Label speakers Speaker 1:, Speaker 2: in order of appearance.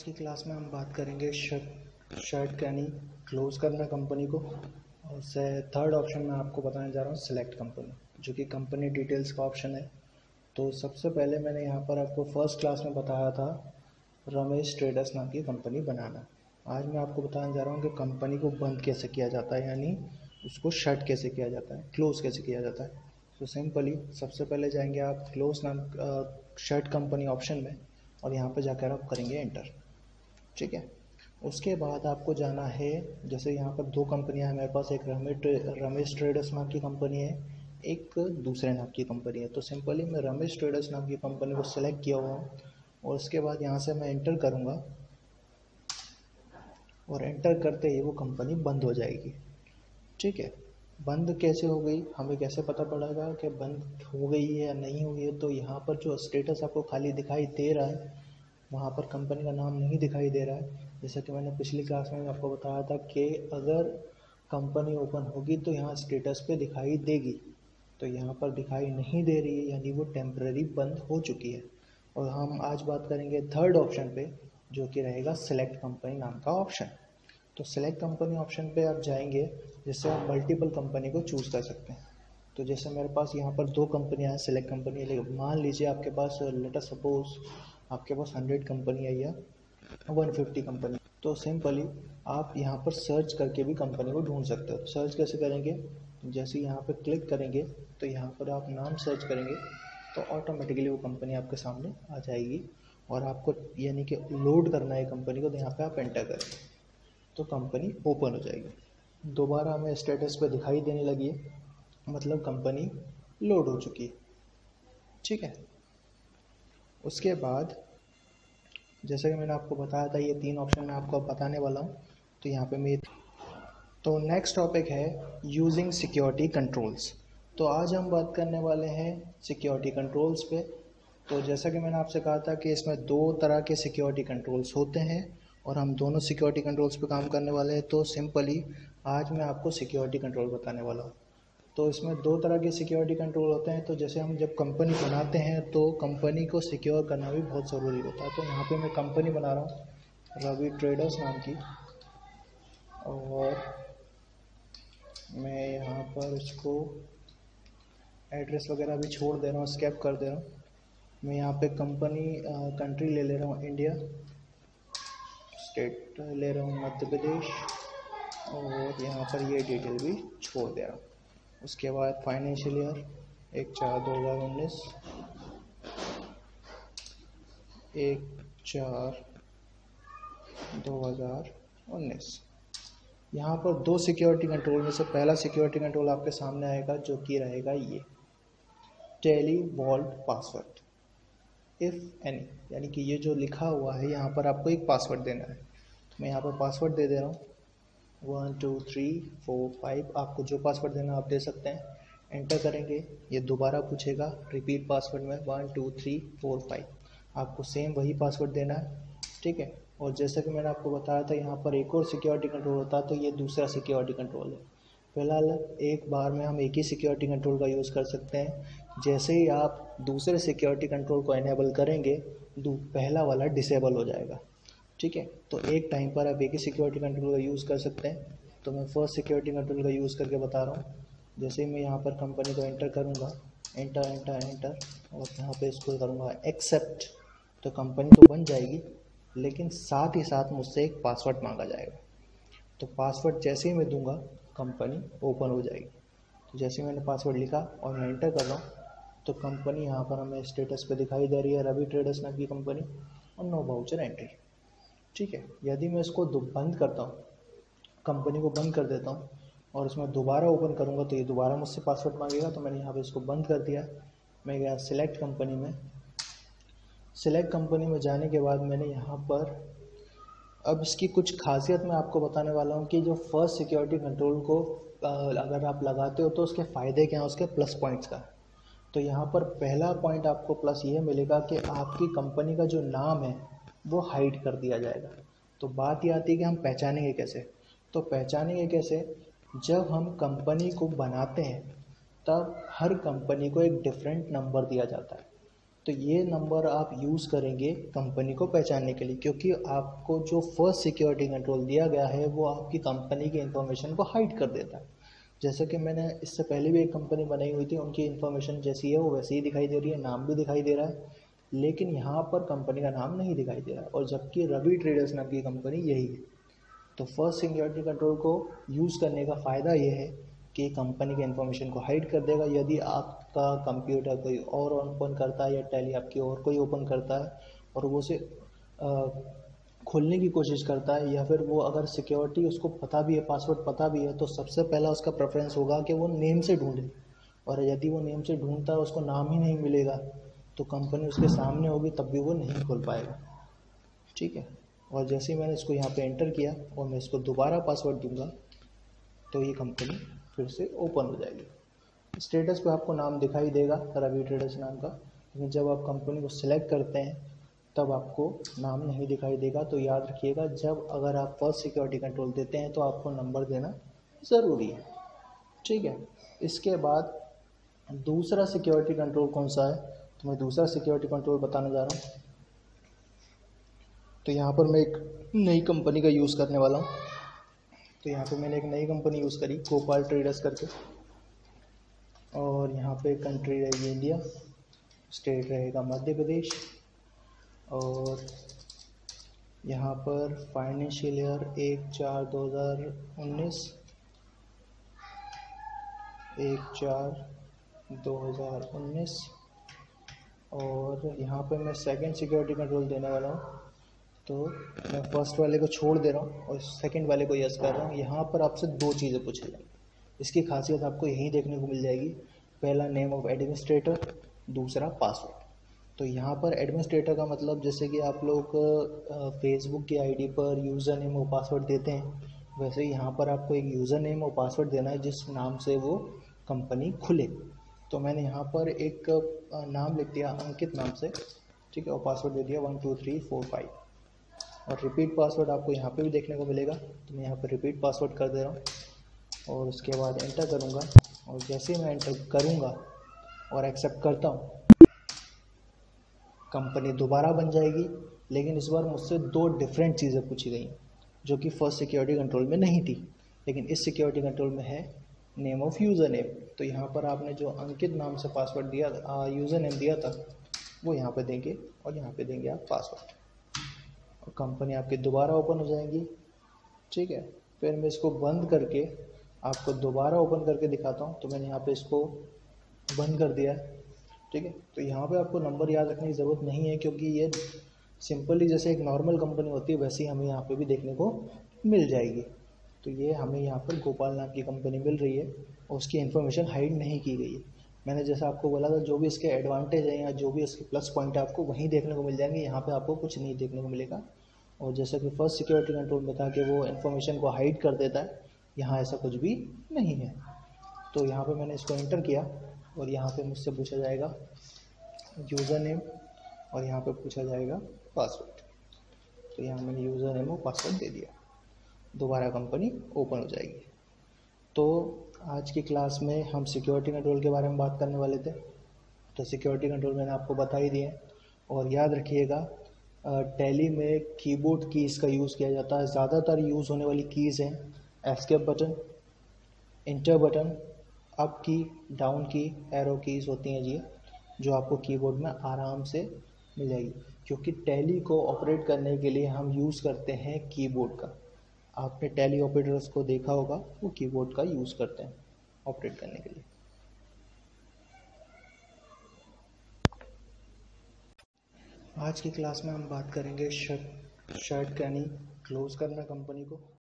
Speaker 1: आज की क्लास में हम बात करेंगे शर्ट शर्ट यानी क्लोज करना कंपनी को। और उससे थर्ड ऑप्शन में आपको बताने जा रहा हूँ सिलेक्ट कंपनी जो कि कंपनी डिटेल्स का ऑप्शन है। तो सबसे पहले मैंने यहाँ पर आपको फ़र्स्ट क्लास में बताया था, रमेश ट्रेडर्स नाम की कंपनी बनाना। आज मैं आपको बताने जा रहा हूँ कि कंपनी को बंद कैसे किया जाता है, यानी उसको शर्ट कैसे किया जाता है क्लोज़ कैसे किया जाता है। तो सिंपली सबसे पहले जाएँगे आप क्लोज नाम शर्ट कंपनी ऑप्शन में, और यहाँ पर जाकर आप करेंगे एंटर ठीक है? उसके बाद आपको जाना है, जैसे यहाँ पर दो कंपनियाँ हैं मेरे पास, एक रमेश रमेश ट्रेडर्स नाम की कंपनी है, एक दूसरे नाम की कंपनी है। तो सिंपली मैं रमेश ट्रेडर्स नाम की कंपनी को सिलेक्ट किया हुआ हूँ और उसके बाद यहाँ से मैं एंटर करूँगा और एंटर करते ही वो कंपनी बंद हो जाएगी। ठीक है? बंद कैसे हो गई? हमें कैसे पता पड़ेगा कि बंद हो गई है या नहीं हुई है? तो यहाँ पर जो स्टेटस आपको खाली दिखाई दे रहा है वहाँ पर कंपनी का नाम नहीं दिखाई दे रहा है। जैसा कि मैंने पिछली क्लास में आपको बताया था कि अगर कंपनी ओपन होगी तो यहाँ स्टेटस पे दिखाई देगी। तो यहाँ पर दिखाई नहीं दे रही है, यानी वो टेम्प्रेरी बंद हो चुकी है। और हम आज बात करेंगे थर्ड ऑप्शन पे, जो कि रहेगा सिलेक्ट कंपनी नाम का ऑप्शन तो सिलेक्ट कंपनी ऑप्शन पे आप जाएँगे, जिससे आप मल्टीपल कंपनी को चूज़ कर सकते हैं। तो जैसे मेरे पास यहाँ पर दो कंपनियाँ हैं सिलेक्ट कंपनी लेकिन मान लीजिए आपके पास लेटर सपोज़ आपके पास हंड्रेड कंपनी है या वन फिफ्टी कंपनी तो सिंपली आप यहाँ पर सर्च करके भी कंपनी को ढूंढ सकते हो। सर्च कैसे करेंगे? जैसे यहाँ पर क्लिक करेंगे तो यहाँ पर आप नाम सर्च करेंगे तो ऑटोमेटिकली वो कंपनी आपके सामने आ जाएगी और आपको यानी कि लोड करना है कंपनी को तो यहाँ पर आप एंटर करेंगे तो कंपनी ओपन हो जाएगी। दोबारा हमें स्टेटस पे दिखाई देने लगी है मतलब कंपनी लोड हो चुकी है। ठीक है? उसके बाद, जैसा कि मैंने आपको बताया था, ये तीन ऑप्शन मैं आपको बताने वाला हूँ तो यहाँ पे मैं तो नेक्स्ट टॉपिक है यूजिंग सिक्योरिटी कंट्रोल्स तो आज हम बात करने वाले हैं सिक्योरिटी कंट्रोल्स पे। तो जैसा कि मैंने आपसे कहा था कि इसमें दो तरह के सिक्योरिटी कंट्रोल्स होते हैं, और हम दोनों सिक्योरिटी कंट्रोल्स पे काम करने वाले हैं तो सिंपली आज मैं आपको सिक्योरिटी कंट्रोल बताने वाला हूँ। तो इसमें दो तरह के सिक्योरिटी कंट्रोल होते हैं। तो जैसे हम जब कंपनी बनाते हैं तो कंपनी को सिक्योर करना भी बहुत ज़रूरी होता है। तो यहाँ पे मैं कंपनी बना रहा हूँ, रवि ट्रेडर्स नाम की। और मैं यहाँ पर इसको एड्रेस वगैरह भी छोड़ दे रहा हूँ स्कैप कर दे रहा हूँ। मैं यहाँ पे कंपनी कंट्री ले ले रहा हूँ इंडिया स्टेट ले रहा हूँ, मध्य प्रदेश। और यहाँ पर ये डिटेल भी छोड़ दे रहा हूँ। उसके बाद फाइनेंशियल ईयर एक चार दो हज़ार उन्नीस, एक चार दो हज़ार उन्नीस। यहाँ पर दो सिक्योरिटी कंट्रोल में से पहला सिक्योरिटी कंट्रोल आपके सामने आएगा, जो कि रहेगा ये। Tally vault password if any यानी कि ये जो लिखा हुआ है, यहाँ पर आपको एक पासवर्ड देना है। तो मैं यहाँ पर पासवर्ड दे दे रहा हूँ। One, two, three, four, five, आपको जो पासवर्ड देना आप दे सकते हैं। एंटर करेंगे, ये दोबारा पूछेगा रिपीट पासवर्ड में one, two, three, four, five. आपको सेम वही पासवर्ड देना है, ठीक है? और जैसा कि मैंने आपको बताया था, यहाँ पर एक और सिक्योरिटी कंट्रोल होता है तो ये दूसरा सिक्योरिटी कंट्रोल है। फ़िलहाल एक बार में हम एक ही सिक्योरिटी कंट्रोल का यूज़ कर सकते हैं। जैसे ही आप दूसरे सिक्योरिटी कंट्रोल को इनेबल करेंगे पहला वाला डिसेबल हो जाएगा। ठीक है? तो एक टाइम पर आप एक ही सिक्योरिटी कंट्रोल का यूज़ कर सकते हैं। तो मैं फ़र्स्ट सिक्योरिटी कंट्रोल का यूज़ करके बता रहा हूँ। जैसे ही मैं यहाँ पर कंपनी को एंटर करूँगा एंटर एंटर एंटर और यहाँ पे इसको करूँगा एक्सेप्ट तो कंपनी तो बन जाएगी, लेकिन साथ ही साथ मुझसे एक पासवर्ड मांगा जाएगा। तो पासवर्ड जैसे ही मैं दूँगा कंपनी ओपन हो जाएगी। तो जैसे ही मैंने पासवर्ड लिखा और मैं एंटर कर रहा हूँ तो कंपनी यहाँ पर हमें स्टेटस पे दिखाई दे रही है, रवि ट्रेडर्स नाम की कंपनी और नो बाउचर एंट्री ठीक है, यदि मैं इसको बंद करता हूँ, कंपनी को बंद कर देता हूँ, और इसमें दोबारा ओपन करूँगा तो ये दोबारा मुझसे पासवर्ड मांगेगा तो मैंने यहाँ पे इसको बंद कर दिया। मैं गया सिलेक्ट कंपनी में। सिलेक्ट कंपनी में जाने के बाद मैंने यहाँ पर, अब इसकी कुछ खासियत मैं आपको बताने वाला हूँ कि जो फ़र्स्ट सिक्योरिटी कंट्रोल को अगर आप लगाते हो तो उसके फ़ायदे क्या हैं, उसके प्लस पॉइंट्स का। तो यहाँ पर पहला पॉइंट आपको प्लस ये मिलेगा कि आपकी कंपनी का जो नाम है वो हाइड कर दिया जाएगा। तो बात ये आती है कि हम पहचानेंगे कैसे? तो पहचानेंगे कैसे? जब हम कंपनी को बनाते हैं, तब हर कंपनी को एक डिफरेंट नंबर दिया जाता है। तो ये नंबर आप यूज़ करेंगे कंपनी को पहचानने के लिए, क्योंकि आपको जो फ़र्स्ट सिक्योरिटी कंट्रोल दिया गया है, वो आपकी कंपनी की इन्फॉर्मेशन को हाइड कर देता है। जैसे कि मैंने इससे पहले भी एक कंपनी बनाई हुई थी, उनकी इन्फॉर्मेशन जैसी है, वो वैसे ही दिखाई दे रही है, नाम भी दिखाई दे रहा है। लेकिन यहाँ पर कंपनी का नाम नहीं दिखाई दे रहा और जबकि रवि ट्रेडर्स नाम की कंपनी यही है। तो फ़र्स्ट सिक्योरिटी कंट्रोल को यूज़ करने का फ़ायदा यह है कि कंपनी के इन्फॉर्मेशन को हाइड कर देगा। यदि आपका कंप्यूटर कोई और ओपन करता है या टैली आपकी और कोई ओपन करता है और वो उसे खोलने की कोशिश करता है या फिर वो अगर सिक्योरिटी उसको पता भी है पासवर्ड पता भी है तो सबसे पहला उसका प्रेफरेंस होगा कि वो नेम से ढूंढे। और यदि वो नेम से ढूंढता है उसको नाम ही नहीं मिलेगा तो कंपनी उसके सामने होगी, तब भी वो नहीं खोल पाएगा। ठीक है? और जैसे ही मैंने इसको यहाँ पे एंटर किया और मैं इसको दोबारा पासवर्ड दूँगा तो ये कंपनी फिर से ओपन हो जाएगी। स्टेटस पे आपको नाम दिखाई देगा रवि ट्रेडर्स नाम का। लेकिन जब आप कंपनी को सिलेक्ट करते हैं, तब आपको नाम नहीं दिखाई देगा। तो याद रखिएगा, जब अगर आप फ़र्स्ट सिक्योरिटी कंट्रोल देते हैं तो आपको नंबर देना ज़रूरी है। ठीक है? इसके बाद दूसरा सिक्योरिटी कंट्रोल कौन सा है? तो मैं दूसरा सिक्योरिटी कंट्रोल बताने जा रहा हूँ। तो यहाँ पर मैं एक नई कंपनी का यूज़ करने वाला हूँ। तो यहाँ पे मैंने एक नई कंपनी यूज़ करी गोपाल ट्रेडर्स करके। और यहाँ पे कंट्री रहेगी इंडिया स्टेट रहेगा मध्य प्रदेश। और यहाँ पर फाइनेंशियल ईयर एक चार दो हज़ार उन्नीस, एक चार दो हज़ार उन्नीस। और यहाँ पे मैं सेकंड सिक्योरिटी कंट्रोल देने वाला हूँ। तो मैं फ़र्स्ट वाले को छोड़ दे रहा हूँ और सेकंड वाले को यस कर रहा हूँ। यहाँ पर आपसे दो चीज़ें पूछी जाएँगी। इसकी खासियत आपको यहीं देखने को मिल जाएगी। पहला नेम ऑफ़ एडमिनिस्ट्रेटर दूसरा पासवर्ड तो यहाँ पर एडमिनिस्ट्रेटर का मतलब जैसे कि आप लोग फेसबुक की आईडी पर यूज़र नेम और पासवर्ड देते हैं, वैसे यहाँ पर आपको एक यूज़र नेम और पासवर्ड देना है, जिस नाम से वो कंपनी खुले। तो मैंने यहाँ पर एक नाम लिख दिया अंकित नाम से, ठीक है, और पासवर्ड दे दिया one two three four five और रिपीट पासवर्ड आपको यहाँ पे भी देखने को मिलेगा तो मैं यहाँ पर रिपीट पासवर्ड कर दे रहा हूँ। और उसके बाद एंटर करूँगा, और जैसे ही मैं एंटर करूँगा और एक्सेप्ट करता हूँ कंपनी दोबारा बन जाएगी। लेकिन इस बार मुझसे दो डिफरेंट चीज़ें पूछी गई, जो कि फ़र्स्ट सिक्योरिटी कंट्रोल में नहीं थी। लेकिन इस सिक्योरिटी कंट्रोल में है नेम ऑफ़ यूज़र नेम तो यहाँ पर आपने जो अंकित नाम से पासवर्ड दिया यूज़र नेम दिया था, वो यहाँ पे देंगे और यहाँ पे देंगे आप पासवर्ड और कंपनी आपकी दोबारा ओपन हो जाएगी। ठीक है? फिर मैं इसको बंद करके आपको दोबारा ओपन करके दिखाता हूँ। तो मैंने यहाँ पे इसको बंद कर दिया है। ठीक है? तो यहाँ पे आपको नंबर याद रखने की ज़रूरत नहीं है, क्योंकि ये सिंपली जैसे एक नॉर्मल कंपनी होती है, वैसे ही हमें यहाँ पे भी देखने को मिल जाएगी। तो ये हमें यहाँ पर गोपाल नाम की कंपनी मिल रही है और उसकी इन्फॉर्मेशन हाइड नहीं की गई है। मैंने जैसा आपको बोला था, जो भी इसके एडवांटेज हैं या जो भी इसके प्लस पॉइंट है, आपको वहीं देखने को मिल जाएँगे। यहाँ पे आपको कुछ नहीं देखने को मिलेगा। और जैसा कि फ़र्स्ट सिक्योरिटी कंट्रोल में था कि वो इन्फॉर्मेशन को हाइड कर देता है, यहाँ ऐसा कुछ भी नहीं है। तो यहाँ पर मैंने इसको एंटर किया और यहाँ पर मुझसे पूछा जाएगा यूज़र नेम और यहाँ पर पूछा जाएगा पासवर्ड तो यहाँ मैंने यूज़र नेम और पासवर्ड दे दिया। दोबारा कंपनी ओपन हो जाएगी। तो आज की क्लास में हम सिक्योरिटी कंट्रोल के बारे में बात करने वाले थे। तो सिक्योरिटी कंट्रोल मैंने आपको बता ही दिए और याद रखिएगा टैली में कीबोर्ड कीज़ का यूज़ किया जाता है। ज़्यादातर यूज़ होने वाली कीज़ हैं। Escape button enter button up key down key arrow keys होती हैं जी, जो आपको कीबोर्ड में आराम से मिल जाएगी क्योंकि टैली को ऑपरेट करने के लिए हम यूज़ करते हैं कीबोर्ड का। आपने टैली ऑपरेटर्स को देखा होगा, वो कीबोर्ड का यूज़ करते हैं ऑपरेट करने के लिए। आज की क्लास में हम बात करेंगे शर्ट शर्ट यानी क्लोज करना कंपनी को।